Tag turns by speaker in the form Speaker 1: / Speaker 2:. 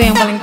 Speaker 1: yang paling